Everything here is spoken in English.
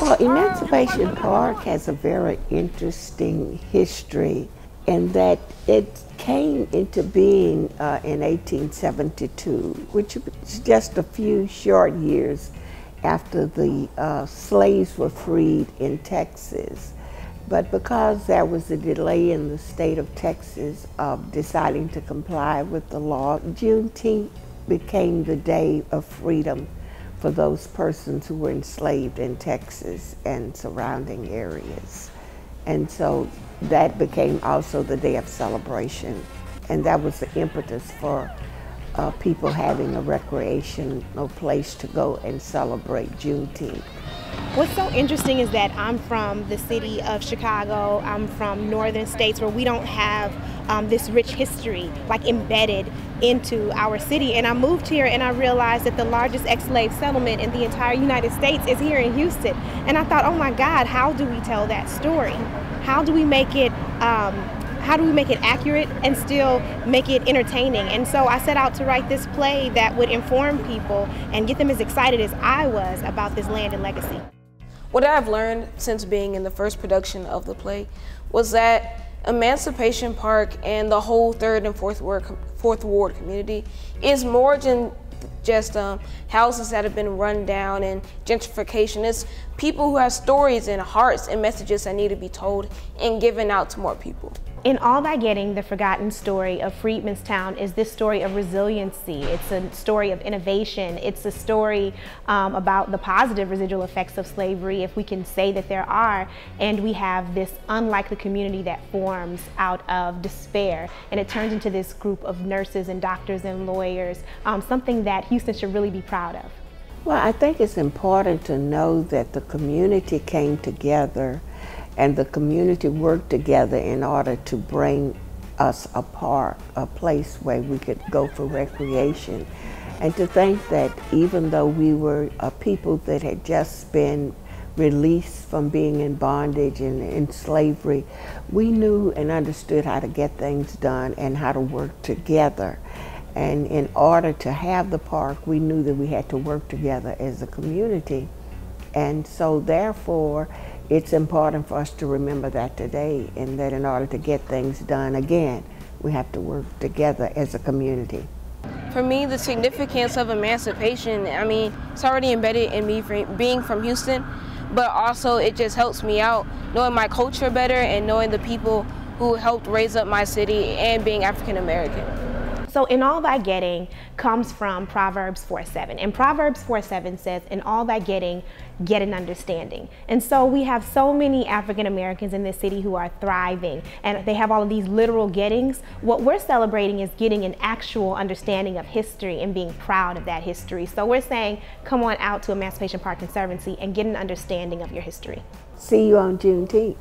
Well, Emancipation Park has a very interesting history in that it came into being uh, in 1872, which is just a few short years after the uh, slaves were freed in Texas. But because there was a delay in the state of Texas of deciding to comply with the law, Juneteenth became the day of freedom for those persons who were enslaved in Texas and surrounding areas. And so that became also the day of celebration. And that was the impetus for uh, people having a recreational place to go and celebrate Juneteenth. What's so interesting is that I'm from the city of Chicago. I'm from northern states where we don't have um, this rich history like embedded into our city. And I moved here and I realized that the largest ex-slave settlement in the entire United States is here in Houston. And I thought, oh my God, how do we tell that story? How do we make it um, how do we make it accurate and still make it entertaining? And so I set out to write this play that would inform people and get them as excited as I was about this land and legacy. What I've learned since being in the first production of the play was that Emancipation Park and the whole third and fourth ward, fourth ward community is more than just um, houses that have been run down and gentrification. It's people who have stories and hearts and messages that need to be told and given out to more people. In All Thy Getting, the forgotten story of Freedmen's Town is this story of resiliency. It's a story of innovation. It's a story um, about the positive residual effects of slavery, if we can say that there are. And we have this unlikely community that forms out of despair. And it turns into this group of nurses and doctors and lawyers, um, something that Houston should really be proud of. Well, I think it's important to know that the community came together and the community worked together in order to bring us a park, a place where we could go for recreation. And to think that even though we were a people that had just been released from being in bondage and in slavery, we knew and understood how to get things done and how to work together. And in order to have the park, we knew that we had to work together as a community. And so therefore, it's important for us to remember that today and that in order to get things done again, we have to work together as a community. For me, the significance of emancipation, I mean, it's already embedded in me for being from Houston, but also it just helps me out knowing my culture better and knowing the people who helped raise up my city and being African American. So in all thy getting comes from Proverbs 4:7. And Proverbs 4:7 says, in all thy getting, get an understanding. And so we have so many African Americans in this city who are thriving and they have all of these literal gettings. What we're celebrating is getting an actual understanding of history and being proud of that history. So we're saying, come on out to Emancipation Park Conservancy and get an understanding of your history. See you on Juneteenth.